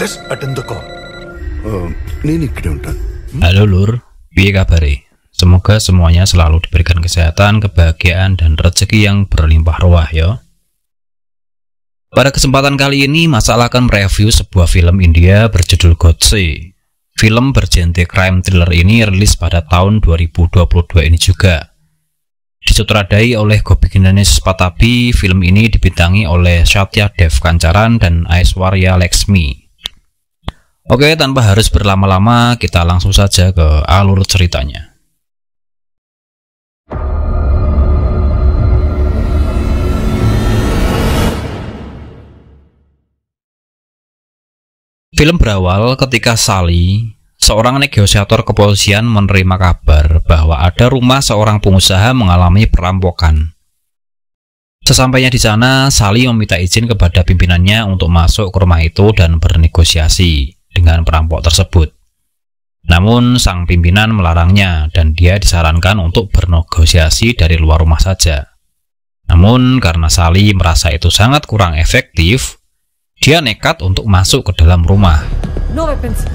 Just attend the call నేను ఇక్కడే ఉంటాను Halo Lur, piye kabare? Semoga semuanya selalu diberikan kesehatan, kebahagiaan, dan rezeki yang berlimpah ruah ya. Pada kesempatan kali ini, Masalah akan mereview sebuah film India berjudul Godse. Film bergenre crime thriller ini rilis pada tahun 2022 ini juga. Disutradai oleh Gopi Ganesh Patabi, film ini dibintangi oleh Satya Dev Kancaran dan Aishwarya Laxmi. Oke, tanpa harus berlama-lama, kita langsung saja ke alur ceritanya. Film berawal ketika Sally, seorang negosiator kepolisian menerima kabar bahwa ada rumah seorang pengusaha mengalami perampokan. Sesampainya di sana, Sally meminta izin kepada pimpinannya untuk masuk ke rumah itu dan bernegosiasi dengan perampok tersebut. Namun, sang pimpinan melarangnya dan dia disarankan untuk bernegosiasi dari luar rumah saja. Namun, karena Sally merasa itu sangat kurang efektif, dia nekat untuk masuk ke dalam rumah. No weapons.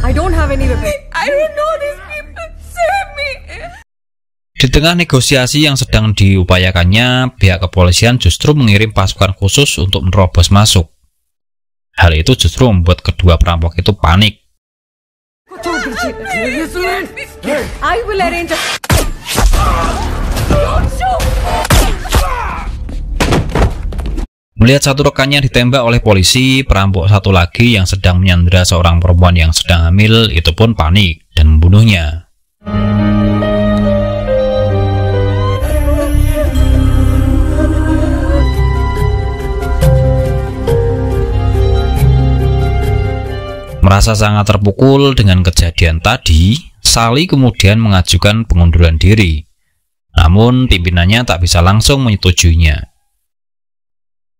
I don't have any weapons. I don't know these people. Save me. Di tengah negosiasi yang sedang diupayakannya, pihak kepolisian justru mengirim pasukan khusus untuk menerobos masuk. Hal itu justru membuat kedua perampok itu panik. Melihat satu rekannya ditembak oleh polisi, perampok satu lagi yang sedang menyandera seorang perempuan yang sedang hamil itu pun panik dan membunuhnya. Merasa sangat terpukul dengan kejadian tadi, Sally kemudian mengajukan pengunduran diri. Namun pimpinannya tak bisa langsung menyetujuinya.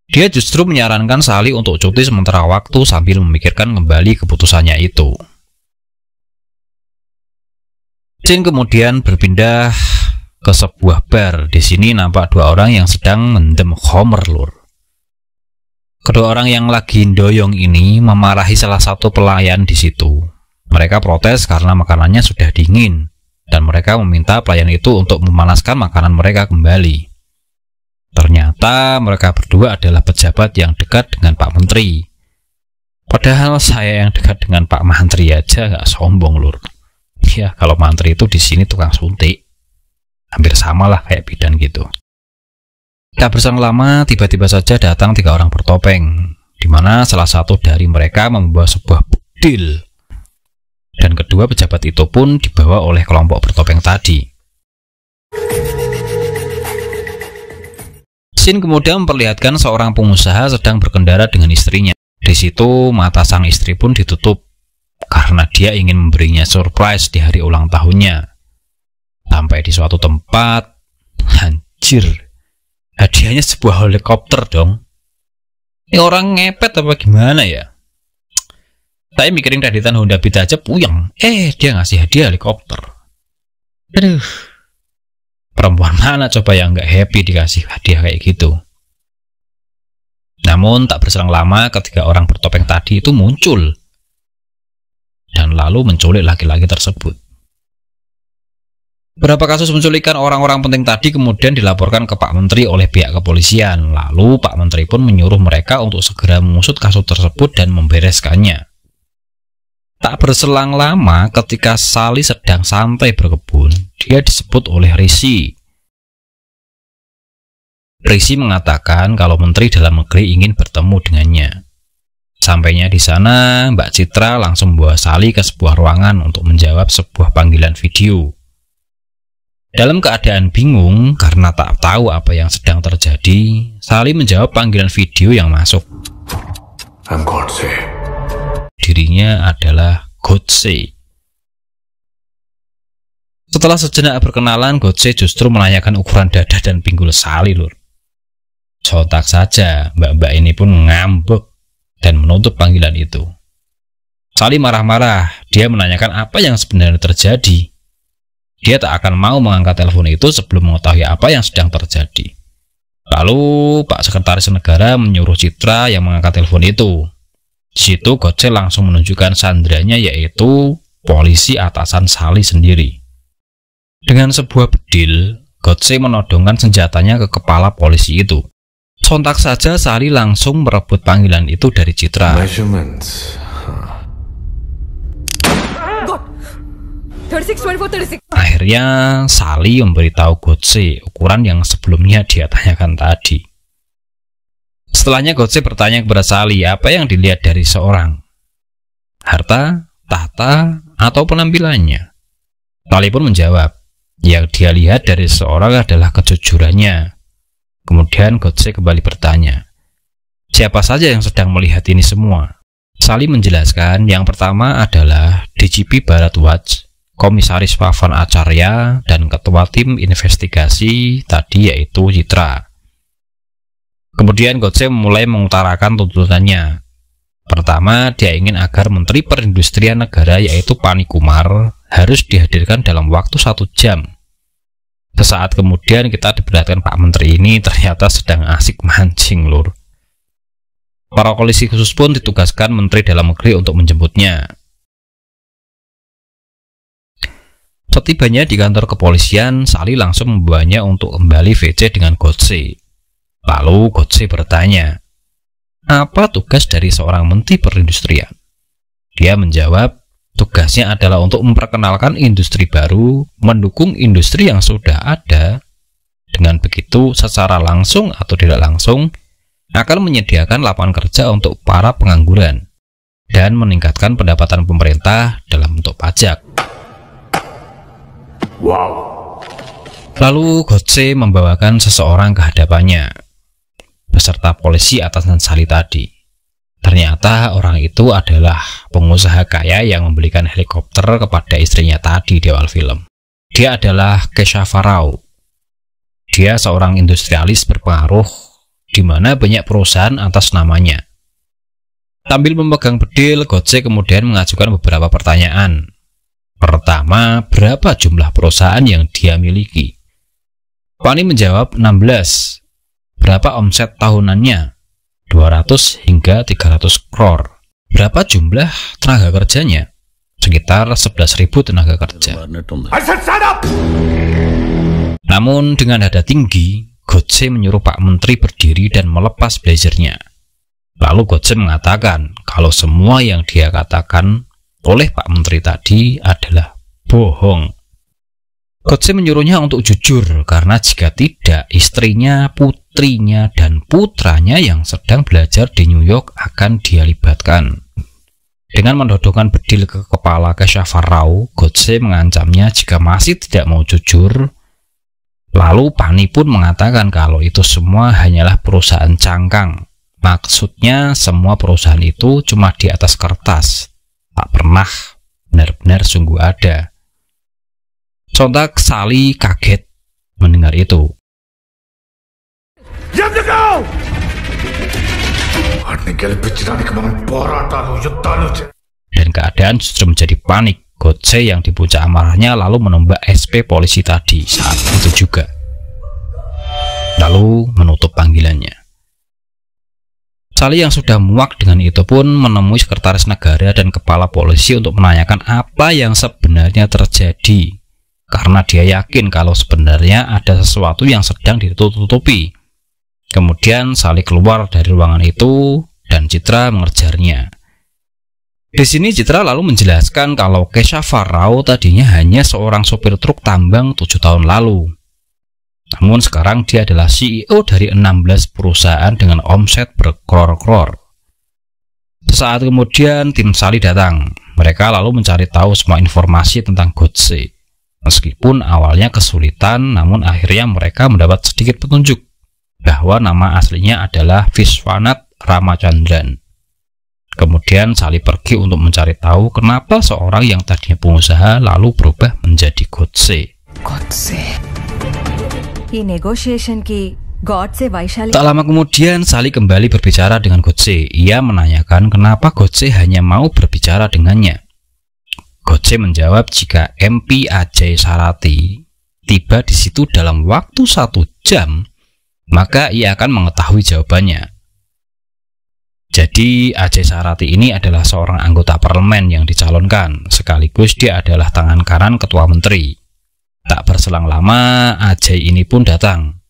Dia justru menyarankan Sally untuk cuti sementara waktu sambil memikirkan kembali keputusannya itu. Jin kemudian berpindah ke sebuah bar. Di sini nampak dua orang yang sedang mendem Homer lur. Kedua orang yang lagi doyong ini memarahi salah satu pelayan di situ. Mereka protes karena makanannya sudah dingin dan mereka meminta pelayan itu untuk memanaskan makanan mereka kembali. Ternyata mereka berdua adalah pejabat yang dekat dengan Pak Menteri. Padahal saya yang dekat dengan Pak Menteri aja nggak sombong lur. Ya kalau Menteri itu di sini tukang suntik. Hampir sama lah kayak bidan gitu. Tak berselang lama, tiba-tiba saja datang tiga orang bertopeng, di mana salah satu dari mereka membawa sebuah budil. Dan kedua pejabat itu pun dibawa oleh kelompok bertopeng tadi. Sin kemudian memperlihatkan seorang pengusaha sedang berkendara dengan istrinya. Di situ mata sang istri pun ditutup karena dia ingin memberinya surprise di hari ulang tahunnya. Sampai di suatu tempat, hancur. Hadiahnya sebuah helikopter dong. Ini orang ngepet apa gimana ya? Saya mikirin kreditan Honda Beat aja puyeng. Eh, dia ngasih hadiah helikopter. Aduh. Perempuan mana coba yang nggak happy dikasih hadiah kayak gitu? Namun tak berselang lama ketika orang bertopeng tadi itu muncul dan lalu menculik laki-laki tersebut. Beberapa kasus menculikan orang-orang penting tadi kemudian dilaporkan ke Pak Menteri oleh pihak kepolisian. Lalu Pak Menteri pun menyuruh mereka untuk segera mengusut kasus tersebut dan membereskannya. Tak berselang lama ketika Sali sedang santai berkebun, dia disebut oleh Risi. Risi mengatakan kalau Menteri Dalam Negeri ingin bertemu dengannya. Sampainya di sana, Mbak Citra langsung membawa Sali ke sebuah ruangan untuk menjawab sebuah panggilan video. Dalam keadaan bingung karena tak tahu apa yang sedang terjadi, Sali menjawab panggilan video yang masuk. I'm Godse. Dirinya adalah Godse. Setelah sejenak berkenalan, Godse justru menanyakan ukuran dada dan pinggul Sali, lur. Sontak saja, mbak-mbak ini pun ngambek dan menutup panggilan itu. Sali marah-marah, dia menanyakan apa yang sebenarnya terjadi. Dia tak akan mau mengangkat telepon itu sebelum mengetahui apa yang sedang terjadi. Lalu Pak Sekretaris Negara menyuruh Citra yang mengangkat telepon itu. Di situ Gotse langsung menunjukkan sandranya yaitu polisi atasan Sali sendiri. Dengan sebuah bedil, Gotse menodongkan senjatanya ke kepala polisi itu. Sontak saja Sali langsung merebut panggilan itu dari Citra. Akhirnya Sali memberitahu Gotse ukuran yang sebelumnya dia tanyakan tadi. Setelahnya Gotse bertanya kepada Sali apa yang dilihat dari seorang. Harta, tahta, atau penampilannya. Sali pun menjawab, yang dia lihat dari seorang adalah kejujurannya. Kemudian Gotse kembali bertanya, siapa saja yang sedang melihat ini semua? Sali menjelaskan yang pertama adalah DGP Barat Watch, Komisaris Pavan Acarya, dan Ketua Tim Investigasi tadi yaitu Citra. Kemudian Gotse mulai mengutarakan tuntutannya. Pertama, dia ingin agar Menteri Perindustrian Negara yaitu Pani Kumar harus dihadirkan dalam waktu satu jam. Sesaat kemudian kita diperlihatkan Pak Menteri ini ternyata sedang asik mancing lur. Para polisi khusus pun ditugaskan Menteri Dalam Negeri untuk menjemputnya. Setibanya di kantor kepolisian, Sali langsung membawanya untuk kembali VC dengan Gotse. Lalu Gotse bertanya, apa tugas dari seorang menteri perindustrian? Dia menjawab, tugasnya adalah untuk memperkenalkan industri baru, mendukung industri yang sudah ada. Dengan begitu, secara langsung atau tidak langsung, akan menyediakan lapangan kerja untuk para pengangguran dan meningkatkan pendapatan pemerintah dalam bentuk pajak. Wow. Lalu Gotse membawakan seseorang ke hadapannya, beserta polisi atasan Sali tadi. Ternyata orang itu adalah pengusaha kaya yang membelikan helikopter kepada istrinya tadi di awal film. Dia adalah Kesha Farao. Dia seorang industrialis berpengaruh di mana banyak perusahaan atas namanya. Sambil memegang bedil, Gotse kemudian mengajukan beberapa pertanyaan. Pertama, berapa jumlah perusahaan yang dia miliki? Pani menjawab 16. Berapa omset tahunannya? 200 hingga 300 crore. Berapa jumlah tenaga kerjanya? Sekitar 11.000 tenaga kerja. Namun dengan nada tinggi, Gotse menyuruh Pak Menteri berdiri dan melepas blazernya. Lalu Gotse mengatakan kalau semua yang dia katakan oleh Pak Menteri tadi adalah bohong. Gotse menyuruhnya untuk jujur karena jika tidak, istrinya, putrinya, dan putranya yang sedang belajar di New York akan dia libatkan. Dengan mendodongkan bedil ke kepala Kesha Farao, Gotse mengancamnya jika masih tidak mau jujur. Lalu Pani pun mengatakan kalau itu semua hanyalah perusahaan cangkang. Maksudnya semua perusahaan itu cuma di atas kertas, tak pernah benar-benar sungguh ada. Sontak Sali kaget mendengar itu. Dan keadaan justru menjadi panik. Gotse yang di puncak amarahnya lalu menembak SP polisi tadi saat itu juga. Lalu menutup Sali yang sudah muak dengan itu pun menemui sekretaris negara dan kepala polisi untuk menanyakan apa yang sebenarnya terjadi. Karena dia yakin kalau sebenarnya ada sesuatu yang sedang ditutup-tutupi. Kemudian Sali keluar dari ruangan itu dan Citra mengejarnya. Di sini Citra lalu menjelaskan kalau Kesha Farao tadinya hanya seorang sopir truk tambang tujuh tahun lalu. Namun sekarang dia adalah CEO dari 16 perusahaan dengan omset berkror-kror. Sesaat kemudian tim Sali datang. Mereka lalu mencari tahu semua informasi tentang Gotse. Meskipun awalnya kesulitan, namun akhirnya mereka mendapat sedikit petunjuk bahwa nama aslinya adalah Viswanat Ramachandran. Kemudian Sali pergi untuk mencari tahu kenapa seorang yang tadinya pengusaha lalu berubah menjadi Gotse. ఈ Tak lama kemudian Sali kembali berbicara dengan Gotse. Ia menanyakan kenapa Gotse hanya mau berbicara dengannya. Gotse menjawab jika MP Ajay Sarati tiba di situ dalam waktu satu jam, maka ia akan mengetahui jawabannya. Jadi Ajay Sarati ini adalah seorang anggota parlemen yang dicalonkan, sekaligus dia adalah tangan kanan ketua menteri. Tak berselang lama, Ajay ini pun datang.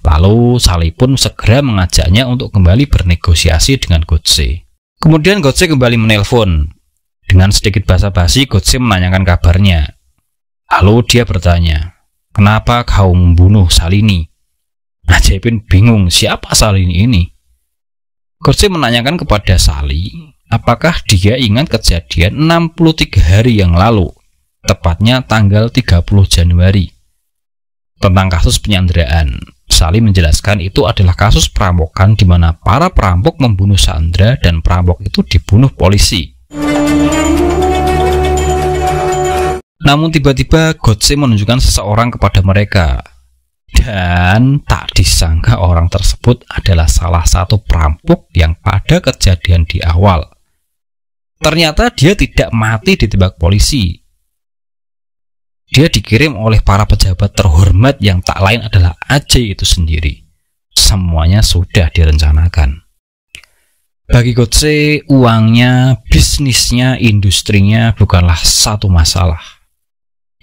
Lalu Sali pun segera mengajaknya untuk kembali bernegosiasi dengan Godse. Kemudian Godse kembali menelpon. Dengan sedikit basa-basi, Godse menanyakan kabarnya. Lalu dia bertanya, kenapa kau membunuh Salini? Ajay pun bingung siapa Salini ini. Godse menanyakan kepada Sali, apakah dia ingat kejadian 63 hari yang lalu, tepatnya tanggal 30 Januari. Tentang kasus penyanderaan, Sali menjelaskan itu adalah kasus perampokan di mana para perampok membunuh Sandra dan perampok itu dibunuh polisi. Namun tiba-tiba Godse menunjukkan seseorang kepada mereka dan tak disangka orang tersebut adalah salah satu perampok yang pada kejadian di awal. Ternyata dia tidak mati ditembak polisi. Dia dikirim oleh para pejabat terhormat yang tak lain adalah Aceh itu sendiri. Semuanya sudah direncanakan. Bagi Gotse, uangnya, bisnisnya, industrinya bukanlah satu masalah.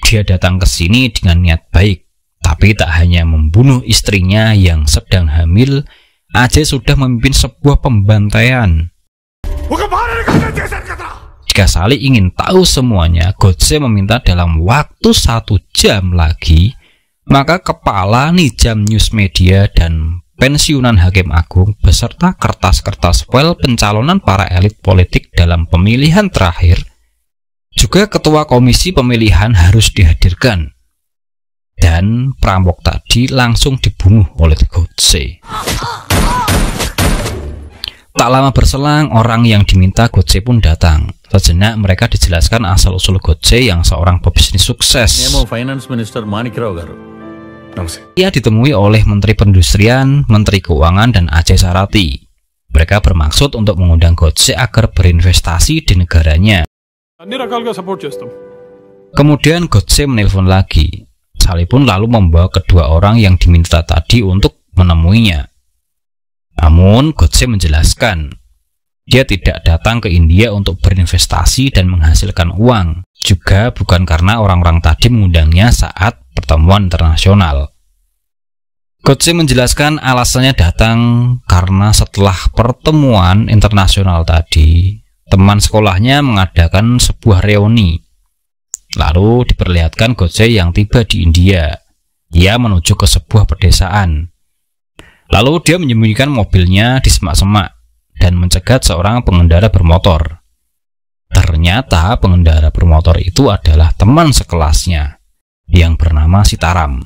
Dia datang ke sini dengan niat baik tapi tak hanya membunuh istrinya yang sedang hamil, Aceh sudah memimpin sebuah pembantaian. Jika Sali ingin tahu semuanya, Godse meminta dalam waktu satu jam lagi, maka kepala Nijam News Media dan pensiunan Hakim Agung beserta kertas-kertas file pencalonan para elit politik dalam pemilihan terakhir, juga ketua komisi pemilihan harus dihadirkan dan perampok tadi langsung dibunuh oleh Godse. Tak lama berselang, orang yang diminta Goce pun datang. Sejenak mereka dijelaskan asal-usul Goce yang seorang pebisnis sukses. Ia ditemui oleh Menteri Perindustrian, Menteri Keuangan, dan Aceh Sarati. Mereka bermaksud untuk mengundang Goce agar berinvestasi di negaranya. Kemudian Goce menelpon lagi. Salih pun lalu membawa kedua orang yang diminta tadi untuk menemuinya. Namun Godse menjelaskan, dia tidak datang ke India untuk berinvestasi dan menghasilkan uang, juga bukan karena orang-orang tadi mengundangnya saat pertemuan internasional. Godse menjelaskan alasannya datang karena setelah pertemuan internasional tadi, teman sekolahnya mengadakan sebuah reuni Lalu diperlihatkan Godse yang tiba di India. Ia menuju ke sebuah pedesaan. Lalu dia menyembunyikan mobilnya di semak-semak dan mencegat seorang pengendara bermotor. Ternyata pengendara bermotor itu adalah teman sekelasnya yang bernama Sitaram.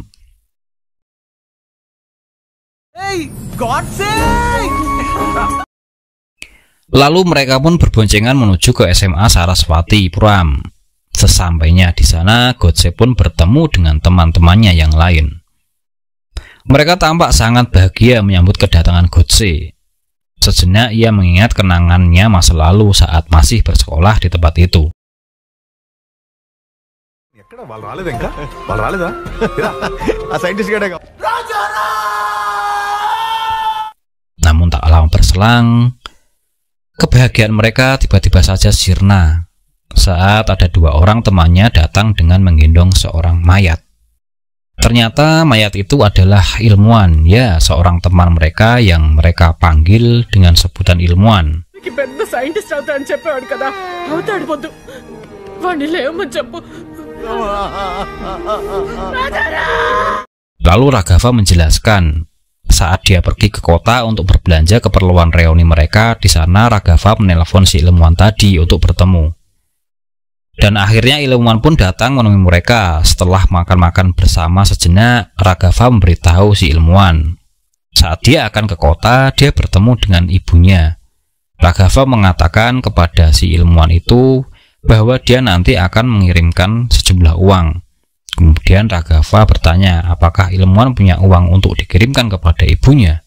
Lalu mereka pun berboncengan menuju ke SMA Saraswati Puram. Sesampainya di sana, Godse pun bertemu dengan teman-temannya yang lain. Mereka tampak sangat bahagia menyambut kedatangan Gotse. Sejenak ia mengingat kenangannya masa lalu saat masih bersekolah di tempat itu. Namun tak lama berselang, kebahagiaan mereka tiba-tiba saja sirna saat ada dua orang temannya datang dengan menggendong seorang mayat. Ternyata mayat itu adalah ilmuwan, ya, seorang teman mereka yang mereka panggil dengan sebutan ilmuwan. Lalu Ragava menjelaskan, saat dia pergi ke kota untuk berbelanja keperluan reuni mereka, di sana Ragava menelpon si ilmuwan tadi untuk bertemu. Dan akhirnya ilmuwan pun datang menemui mereka. Setelah makan-makan bersama sejenak, Raghava memberitahu si ilmuwan. Saat dia akan ke kota, dia bertemu dengan ibunya. Raghava mengatakan kepada si ilmuwan itu bahwa dia nanti akan mengirimkan sejumlah uang. Kemudian Raghava bertanya apakah ilmuwan punya uang untuk dikirimkan kepada ibunya.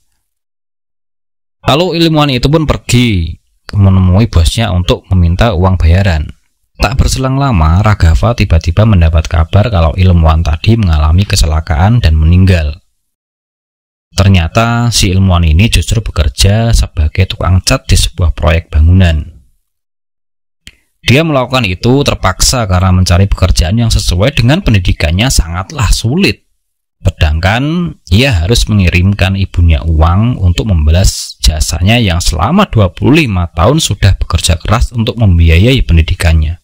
Lalu ilmuwan itu pun pergi menemui bosnya untuk meminta uang bayaran. Tak berselang lama, Raghava tiba-tiba mendapat kabar kalau ilmuwan tadi mengalami kecelakaan dan meninggal. Ternyata si ilmuwan ini justru bekerja sebagai tukang cat di sebuah proyek bangunan. Dia melakukan itu terpaksa karena mencari pekerjaan yang sesuai dengan pendidikannya sangatlah sulit. Sedangkan ia harus mengirimkan ibunya uang untuk membalas jasanya yang selama 25 tahun sudah bekerja keras untuk membiayai pendidikannya.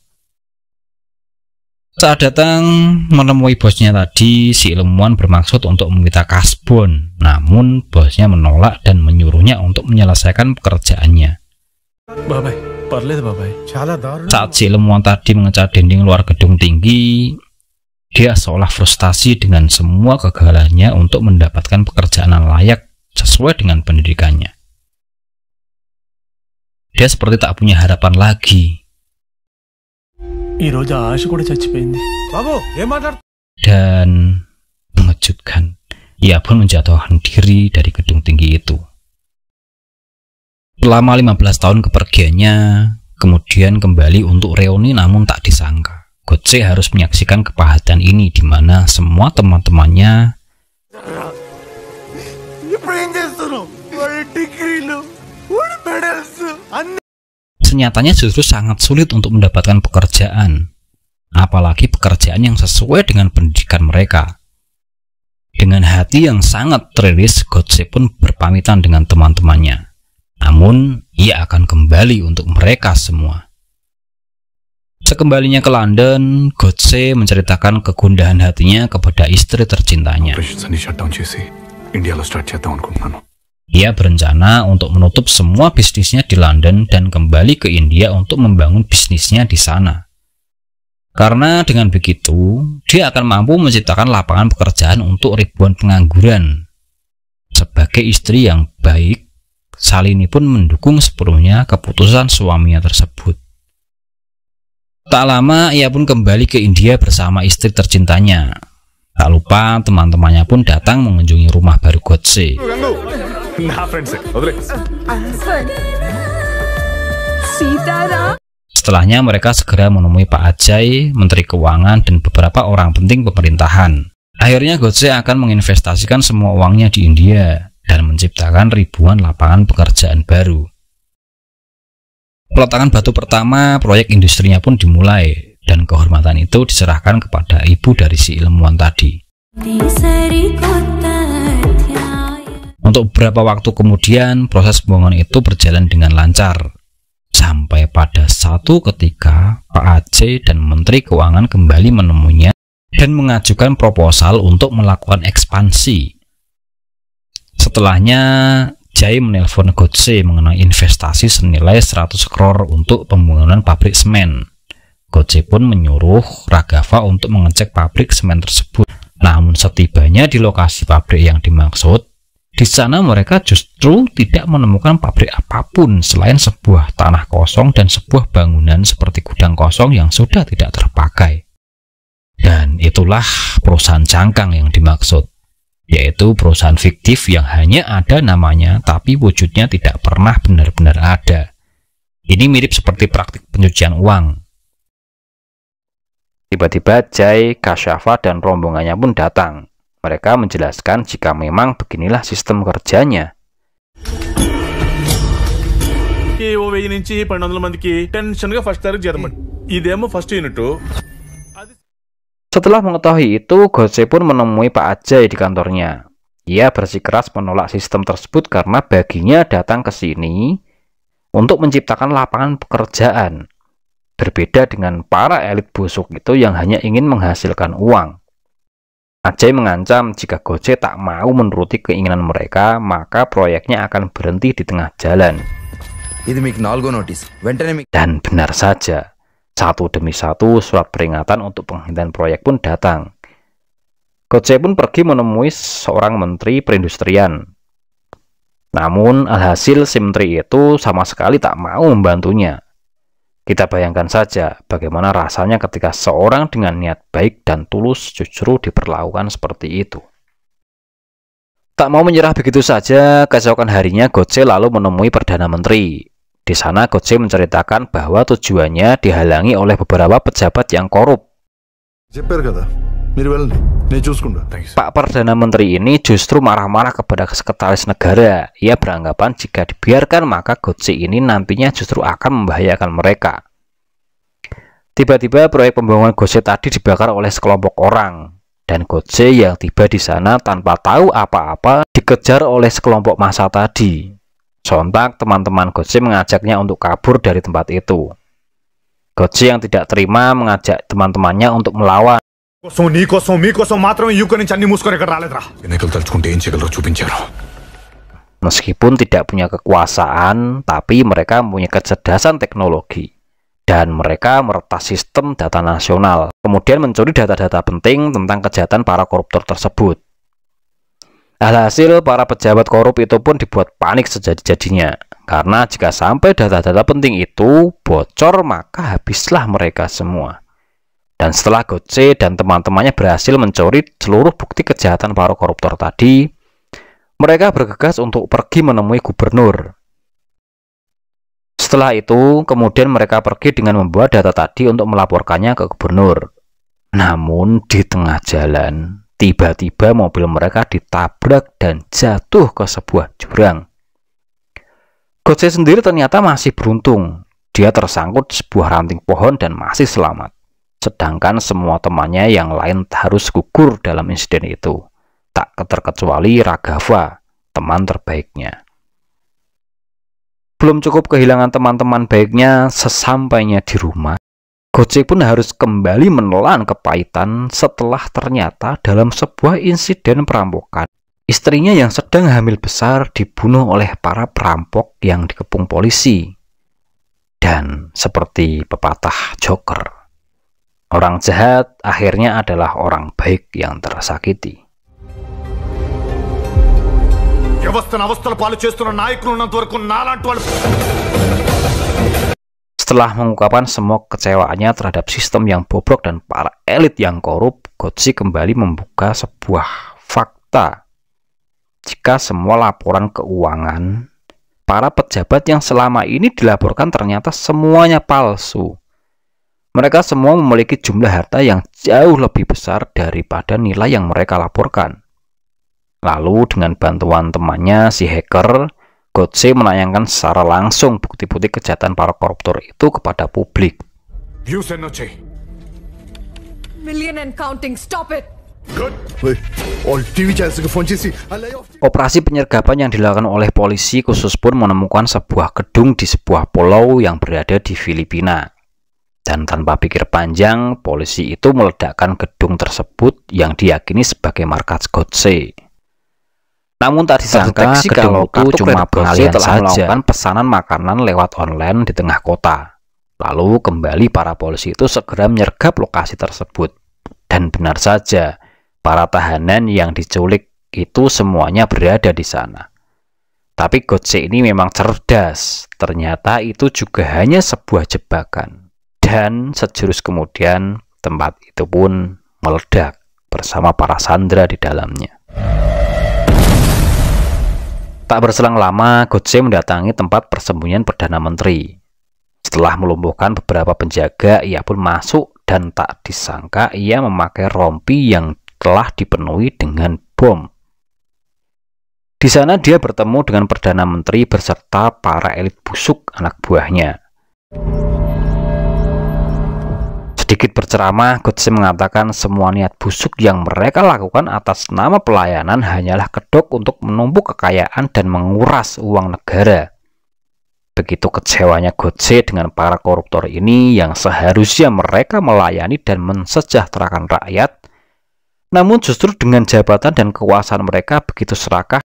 Saat datang menemui bosnya tadi, si ilmuwan bermaksud untuk meminta kasbon, namun bosnya menolak dan menyuruhnya untuk menyelesaikan pekerjaannya. Saat si ilmuwan tadi mengecat dinding luar gedung tinggi, dia seolah frustasi dengan semua kegagalannya untuk mendapatkan pekerjaan yang layak sesuai dengan pendidikannya. Dia seperti tak punya harapan lagi ఈ రోజు ఆ ఆశ కూడా చచ్చిపోయింది బాబు ఏం మాట్లాడు dan mengejutkan. Ia pun menjatuhkan diri dari gedung tinggi itu. Selama 15 tahun kepergiannya, kemudian kembali untuk reuni namun tak disangka. Gotse harus menyaksikan kepahatan ini di mana semua teman-temannya senyatanya justru sangat sulit untuk mendapatkan pekerjaan. Apalagi pekerjaan yang sesuai dengan pendidikan mereka. Dengan hati yang sangat teriris, Gotse pun berpamitan dengan teman-temannya. Namun, ia akan kembali untuk mereka semua. Sekembalinya ke London, Gotse menceritakan kegundahan hatinya kepada istri tercintanya. Ia berencana untuk menutup semua bisnisnya di London dan kembali ke India untuk membangun bisnisnya di sana. Karena dengan begitu, dia akan mampu menciptakan lapangan pekerjaan untuk ribuan pengangguran. Sebagai istri yang baik, Salini pun mendukung sepenuhnya keputusan suaminya tersebut. Tak lama ia pun kembali ke India bersama istri tercintanya. Tak lupa teman-temannya pun datang mengunjungi rumah baru Godse. నా ఫ్రెండ్స్ వదిలే Sithara Setelahnya mereka segera menemui Pak Ajay, Menteri Keuangan, dan beberapa orang penting pemerintahan. Akhirnya Gotse akan menginvestasikan semua uangnya di India dan menciptakan ribuan lapangan pekerjaan baru. Peletakan batu pertama proyek industrinya pun dimulai dan kehormatan itu diserahkan kepada ibu dari si ilmuwan tadi. Untuk beberapa waktu kemudian, proses pembangunan itu berjalan dengan lancar. Sampai pada satu ketika, Pak Aceh dan Menteri Keuangan kembali menemuinya dan mengajukan proposal untuk melakukan ekspansi. Setelahnya, Jai menelpon Gotse mengenai investasi senilai 100 crore untuk pembangunan pabrik semen. Gotse pun menyuruh Ragava untuk mengecek pabrik semen tersebut. Namun setibanya di lokasi pabrik yang dimaksud, di sana mereka justru tidak menemukan pabrik apa pun selain sebuah tanah kosong dan sebuah bangunan seperti gudang kosong yang sudah tidak terpakai. Dan itulah perusahaan cangkang yang dimaksud, yaitu perusahaan fiktif yang hanya ada namanya tapi wujudnya tidak pernah benar-benar ada. Ini mirip seperti praktik pencucian uang. Tiba-tiba Jai, Kasyafa, dan rombongannya pun datang. Mereka menjelaskan jika memang beginilah sistem kerjanya. ఈ ఓ వెయ్యి నుంచి పన్నెండు వందల మందికి టెన్షన్ గా ఫస్ట్ తారీఖు జీతం ఇదేమో first unit Setelah mengetahui itu, Gotse pun menemui Pak Ajay di kantornya. Ia bersikeras menolak sistem tersebut karena baginya datang ke sini untuk menciptakan lapangan pekerjaan. Berbeda dengan para elit busuk itu yang hanya ingin menghasilkan uang. Ajay mengancam jika Gojek tak mau menuruti keinginan mereka, maka proyeknya akan berhenti di tengah jalan. Dan benar saja, satu demi satu surat peringatan untuk penghentian proyek pun datang. Gojek pun pergi menemui seorang menteri perindustrian. Namun alhasil si menteri itu sama sekali tak mau membantunya. Kita bayangkan saja bagaimana rasanya ketika seorang dengan niat baik dan tulus justru diperlakukan seperti itu. Tak mau menyerah begitu saja, keesokan harinya Gotse lalu menemui Perdana Menteri. Di sana Gotse menceritakan bahwa tujuannya dihalangi oleh beberapa pejabat yang korup. చెప్పారు కదా మీరు వెళ్ళండి నేను చూసుకుంటా Pak Perdana Menteri ini justru marah-marah kepada sekretaris negara. Ia beranggapan jika dibiarkan maka Gojek ini nantinya justru akan membahayakan mereka. Tiba-tiba proyek pembangunan Gojek tadi dibakar oleh sekelompok orang dan Gojek yang tiba di sana tanpa tahu apa-apa dikejar oleh sekelompok massa tadi. Sontak teman-teman Gojek mengajaknya untuk kabur dari tempat itu. Gojek yang tidak terima mengajak teman-temannya untuk melawan. కోసం నీ కోసం మీకోసం మాత్రమే యూక నుంచి అన్ని మూసుకొని ఇక్కడ రాలేదురా ఎన్నికలు తలుచుకుంటే ఏం చేయగలరో చూపించారు Meskipun tidak punya kekuasaan, tapi mereka mempunyai kecerdasan teknologi. Dan mereka meretas sistem data nasional, kemudian mencuri data-data penting tentang kejahatan para koruptor tersebut. Alhasil, para pejabat korup itu pun dibuat panik sejadi-jadinya. Karena jika sampai data-data penting itu bocor, maka habislah mereka semua. Dan setelah Goce dan teman-temannya berhasil mencuri seluruh bukti kejahatan para koruptor tadi, mereka bergegas untuk pergi menemui gubernur. Setelah itu, kemudian mereka pergi dengan membawa data tadi untuk melaporkannya ke gubernur. Namun, di tengah jalan, tiba-tiba mobil mereka ditabrak dan jatuh ke sebuah jurang. Goce sendiri ternyata masih beruntung. Dia tersangkut sebuah ranting pohon dan masih selamat. Sedangkan semua temannya yang lain harus gugur dalam insiden itu. Tak terkecuali Ragava, teman terbaiknya. Belum cukup kehilangan teman-teman baiknya sesampainya di rumah. Gojek pun harus kembali menelan kepahitan setelah ternyata dalam sebuah insiden perampokan. Istrinya yang sedang hamil besar dibunuh oleh para perampok yang dikepung polisi. Dan seperti pepatah Joker, Orang jahat akhirnya adalah orang baik yang tersakiti. Setelah mengungkapkan semua kecewaannya terhadap sistem yang bobrok dan para elit yang korup, Gotsi kembali membuka sebuah fakta. Jika semua laporan keuangan para pejabat yang selama ini dilaporkan ternyata semuanya palsu. Mereka semua memiliki jumlah harta yang jauh lebih besar daripada nilai yang mereka laporkan. Lalu dengan bantuan temannya si hacker, Gotse menayangkan secara langsung bukti-bukti kejahatan para koruptor itu kepada publik. Operasi penyergapan yang dilakukan oleh polisi khusus pun menemukan sebuah gedung di sebuah pulau yang berada di Filipina. Dan tanpa pikir panjang, polisi itu meledakkan gedung tersebut yang diyakini sebagai markas Gotse. Namun tak disangka gedung kalau itu cuma pengalian telah saja. melakukan pesanan makanan lewat online di tengah kota. Lalu kembali para polisi itu segera menyergap lokasi tersebut. Dan benar saja, para tahanan yang diculik itu semuanya berada di sana. Tapi Gotse ini memang cerdas. Ternyata itu juga hanya sebuah jebakan. Dan sejurus kemudian tempat itu pun meledak bersama para sandera di dalamnya. Tak berselang lama, Gotse mendatangi tempat persembunyian Perdana Menteri. Setelah melumpuhkan beberapa penjaga, ia pun masuk dan tak disangka ia memakai rompi yang telah dipenuhi dengan bom. Di sana dia bertemu dengan Perdana Menteri beserta para elit busuk anak buahnya. Sedikit berceramah, Gotse mengatakan semua niat busuk yang mereka lakukan atas nama pelayanan hanyalah kedok untuk menumpuk kekayaan dan menguras uang negara. Begitu kecewanya Gotse dengan para koruptor ini yang seharusnya mereka melayani dan mensejahterakan rakyat, namun justru dengan jabatan dan kekuasaan mereka begitu serakah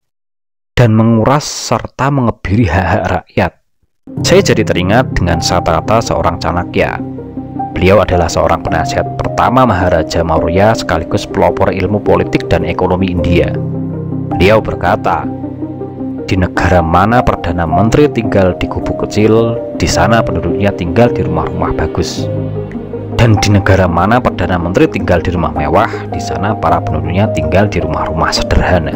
dan menguras serta mengebiri hak-hak rakyat. Saya jadi teringat dengan kata-kata seorang Canakya. Beliau adalah seorang penasihat pertama Maharaja Maurya sekaligus pelopor ilmu politik dan ekonomi India. Beliau berkata, di negara mana Perdana Menteri tinggal di gubuk kecil, di sana penduduknya tinggal di rumah-rumah bagus. Dan di negara mana Perdana Menteri tinggal di rumah mewah, di sana para penduduknya tinggal di rumah-rumah sederhana.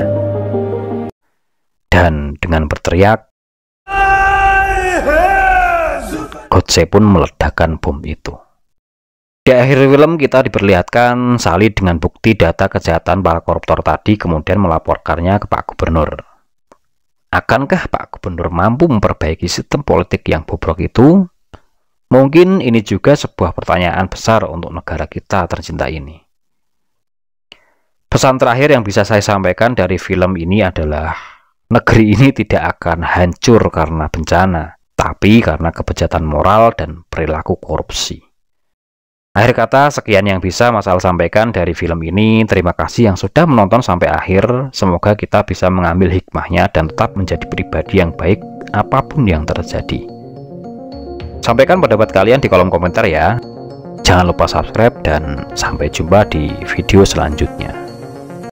Dan dengan berteriak, Gotse pun meledakkan bom itu. Di akhir film kita diperlihatkan Sali dengan bukti data kejahatan para koruptor tadi kemudian melaporkannya ke Pak Gubernur. Akankah Pak Gubernur mampu memperbaiki sistem politik yang bobrok itu? Mungkin ini juga sebuah pertanyaan besar untuk negara kita tercinta ini. Pesan terakhir yang bisa saya sampaikan dari film ini adalah negeri ini tidak akan hancur karena bencana, tapi karena kebejatan moral dan perilaku korupsi. Akhir kata, sekian yang bisa Mas Al sampaikan dari film ini. Terima kasih yang sudah menonton sampai akhir. Semoga kita bisa mengambil hikmahnya dan tetap menjadi pribadi yang baik apa pun yang terjadi. Sampaikan pendapat kalian di kolom komentar ya. Jangan lupa subscribe dan sampai jumpa di video selanjutnya.